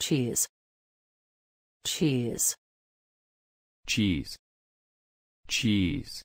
cheese. Cheese. Cheese. Cheese.